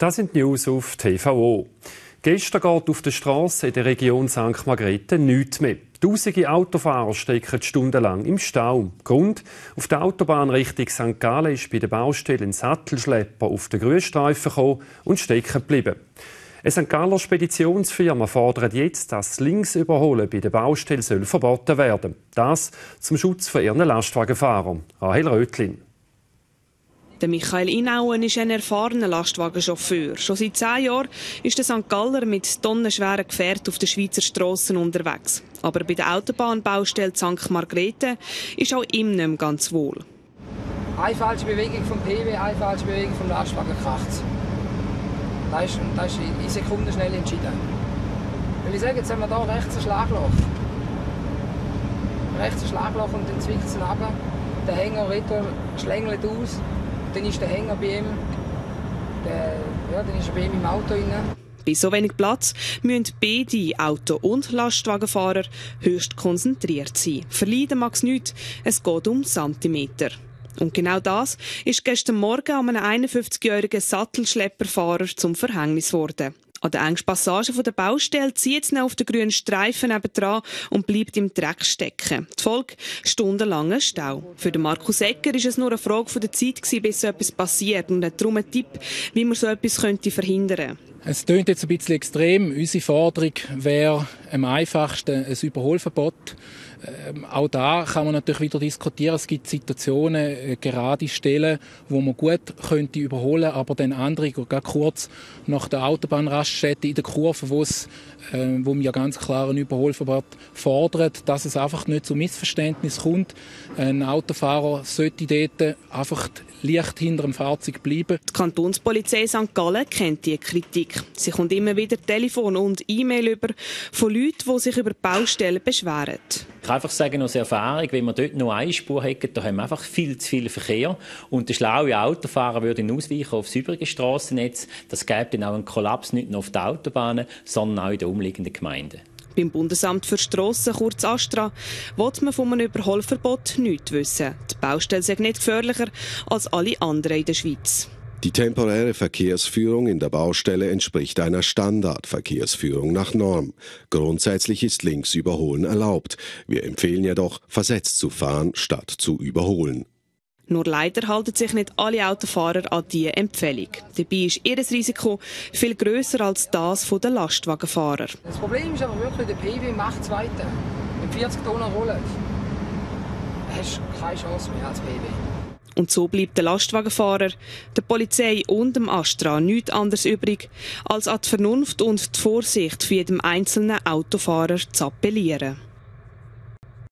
Das sind die News auf TVO. Gestern geht auf der Straße in der Region St. Margrethe nichts mehr. Tausende Autofahrer stecken stundenlang im Stau. Grund: Auf der Autobahn Richtung St. Gallen ist bei der Baustelle ein Sattelschlepper auf den Grünstreifen gekommen und stecken geblieben. Eine St. Galler Speditionsfirma fordert jetzt, dass das Linksüberholen bei der Baustelle soll verboten werden. Das zum Schutz von ihren Lastwagenfahrer. Rahel Rötlin. Der Michael Inauen ist ein erfahrener Lastwagenchauffeur. Schon seit zehn Jahren ist der St. Galler mit tonnenschweren Gefährten auf den Schweizer Strassen unterwegs. Aber bei der Autobahnbaustelle St. Margrethe ist auch ihm nicht mehr ganz wohl. Eine falsche Bewegung vom PW, eine falsche Bewegung vom Lastwagen kracht Das ist, das ist in Sekunden schnell entschieden. Weil ich sage, jetzt haben wir hier rechts ein Schlagloch. Rechts ein Schlagloch und dann zwickt es runter. Der Hänger retour schlängelt aus dann ist der Hänger bei ihm, der, ja, dann ist er bei ihm im Auto drin. Bei so wenig Platz müssen beide Auto- und Lastwagenfahrer höchst konzentriert sein. Verleiden mag es nicht, es geht um Zentimeter. Und genau das ist gestern Morgen an einem 51-jährigen Sattelschlepperfahrer zum Verhängnis geworden. An der engsten Passage der Baustelle zieht es auf den grünen Streifen nebendran und bleibt im Dreck stecken. Die Folge stundenlanger Stau. Für den Markus Ecker ist es nur eine Frage der Zeit bis so etwas passiert und hat darum einen Tipp, wie man so etwas könnte verhindern. Es klingt jetzt ein bisschen extrem. Unsere Forderung wäre am einfachsten ein Überholverbot. Ähm, auch da kann man natürlich wieder diskutieren. Es gibt Situationen, äh, gerade Stellen, wo man gut könnte überholen, aber dann andere, gerade kurz nach der Autobahnraststätte in der Kurve, wo es, äh, wo wir ganz klar ein Überholverbot fordert, dass es einfach nicht zu Missverständnis kommt. Ein Autofahrer sollte dort einfach leicht hinter dem Fahrzeug bleiben. Die Kantonspolizei St. Gallen kennt die Kritik. Sie kommt immer wieder Telefon und E-Mail über von Leuten, die sich über Baustellen beschweren. Ich kann einfach sagen aus Erfahrung, wenn wir dort nur eine Spur hätten, da haben wir einfach viel zu viel Verkehr. Und der schlaue Autofahrer würde ausweichen auf das übrige Strassennetz. Das gäbe dann auch einen Kollaps nicht nur auf den Autobahnen, sondern auch in den umliegenden Gemeinden. Beim Bundesamt für Strassen, kurz Astra, will man von einem Überholverbot nichts wissen. Die Baustelle sei nicht gefährlicher als alle anderen in der Schweiz. Die temporäre Verkehrsführung in der Baustelle entspricht einer Standardverkehrsführung nach Norm. Grundsätzlich ist links überholen erlaubt. Wir empfehlen jedoch, versetzt zu fahren, statt zu überholen. Nur leider halten sich nicht alle Autofahrer an diese Empfehlung. Dabei ist ihr Risiko viel grösser als das der Lastwagenfahrer. Das Problem ist aber wirklich, der PW macht es weiter. Mit 40 Tonnen rollen. hast du keine Chance mehr als PW. Und so bleibt der Lastwagenfahrer, der Polizei und dem Astra nichts anderes übrig, als an die Vernunft und die Vorsicht für jeden einzelnen Autofahrer zu appellieren.